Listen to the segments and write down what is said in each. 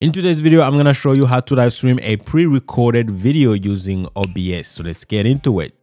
In today's video, I'm gonna show you how to live stream a pre-recorded video using OBS. So let's get into it.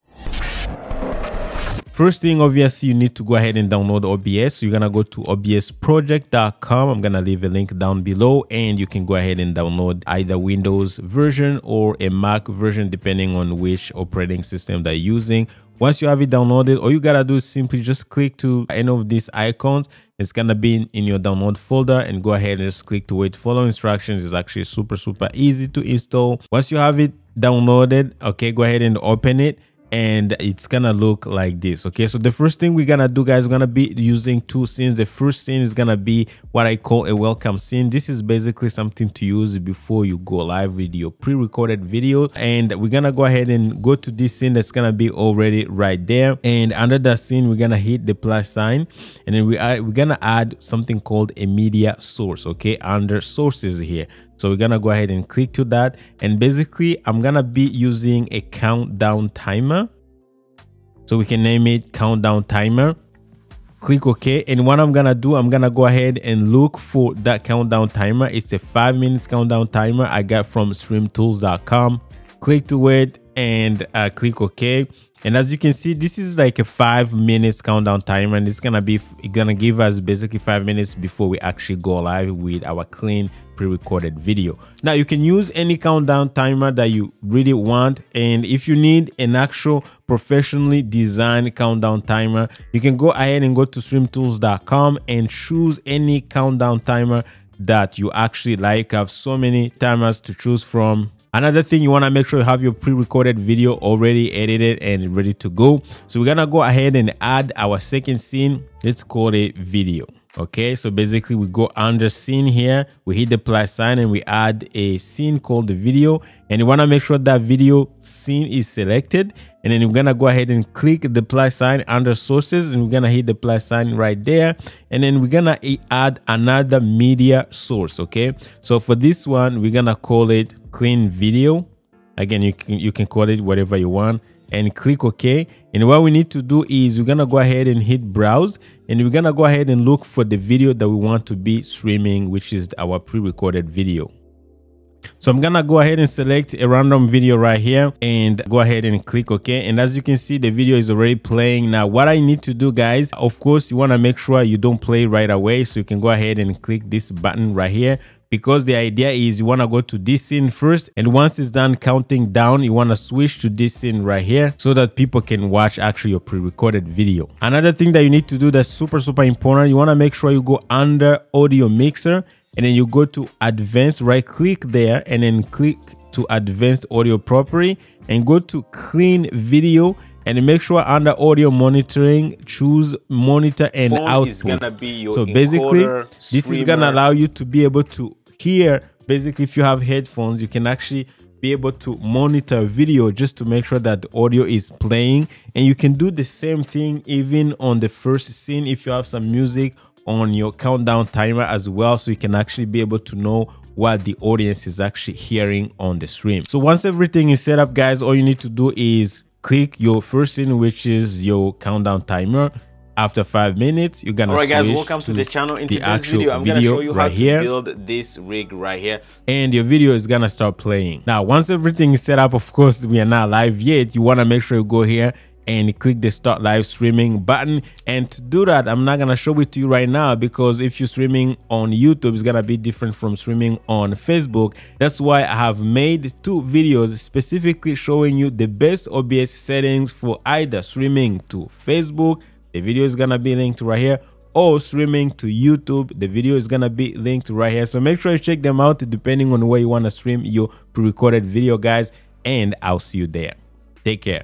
First thing, obviously, you need to go ahead and download OBS. So you're gonna go to obsproject.com. I'm gonna leave a link down below and you can go ahead and download either Windows version or a Mac version, depending on which operating system they're using. Once you have it downloaded, all you gotta do is simply just click to any of these icons it's gonna be in your download folder and go ahead and just click to it follow instructions is actually super super easy to install once you have it downloaded okay go ahead and open it and it's gonna look like this okay? So the first thing we're gonna do guys we're gonna be using two scenes. The first scene is gonna be what i call a welcome scene. This is basically something to use before you go live with your pre-recorded video. And we're gonna go ahead and go to this scene that's gonna be already right there. And under that scene we're gonna hit the plus sign. And then we are we're gonna add something called a media source okay? Under sources here so we're gonna go ahead and click to that. And basically I'm gonna be using a countdown timer. So we can name it countdown timer. Click OK. And what I'm gonna do, I'm gonna go ahead and look for that countdown timer. It's a five minutes countdown timer I got from streamtoolz.com. Click to it and uh, click OK. And as you can see, this is like a five minutes countdown timer and it's gonna be gonna give us basically five minutes before we actually go live with our clean pre-recorded video. Now you can use any countdown timer that you really want. And if you need an actual professionally designed countdown timer, you can go ahead and go to streamtoolz.com and choose any countdown timer that you actually like. I have so many timers to choose from Another thing you want to make sure you have your pre-recorded video already edited and ready to go. So we're going to go ahead and add our second scene. Let's call it video okay so basically we go under scene here we hit the plus sign and we add a scene called the video. And you want to make sure that video scene is selected and then we're gonna go ahead and click the plus sign under sources and we're gonna hit the plus sign right there. And then we're gonna add another media source okay? So for this one we're gonna call it clean video. Again you can you can call it whatever you want and click OK. And what we need to do is we're going to go ahead and hit browse and we're going to go ahead and look for the video that we want to be streaming, which is our pre-recorded video. So I'm gonna go ahead and select a random video right here and go ahead and click OK. And as you can see, the video is already playing. Now, what I need to do, guys, of course, you wanna make sure you don't play right away. So you can go ahead and click this button right here because the idea is you want to go to this scene first and once it's done counting down you want to switch to this scene right here so that people can watch actually your pre-recorded video. Another thing that you need to do that's super super important you want to make sure you go under audio mixer and then you go to advanced right click there and then click to advanced audio property and go to clean video and make sure under audio monitoring choose monitor and Phone output. so basically this is gonna allow you to be able to hear basically if you have headphones you can actually be able to monitor video just to make sure that the audio is playing and you can do the same thing even on the first scene if you have some music on your countdown timer as well so you can actually be able to know what the audience is actually hearing on the stream so once everything is set up guys all you need to do is click your first scene, which is your countdown timer. After five minutes, you're gonna Alright guys, welcome to, to the channel. In the actual video, I'm video gonna show you right how to here. build this rig right here. And your video is gonna start playing. Now, once everything is set up, of course, we are not live yet. You wanna make sure you go here and click the start live streaming button and to do that i'm not gonna show it to you right now because if you're streaming on youtube it's gonna be different from streaming on facebook that's why i have made two videos specifically showing you the best obs settings for either streaming to facebook the video is gonna be linked right here or streaming to youtube. The video is gonna be linked right here. So make sure you check them out depending on where you want to stream your pre-recorded video guys and i'll see you there. Take care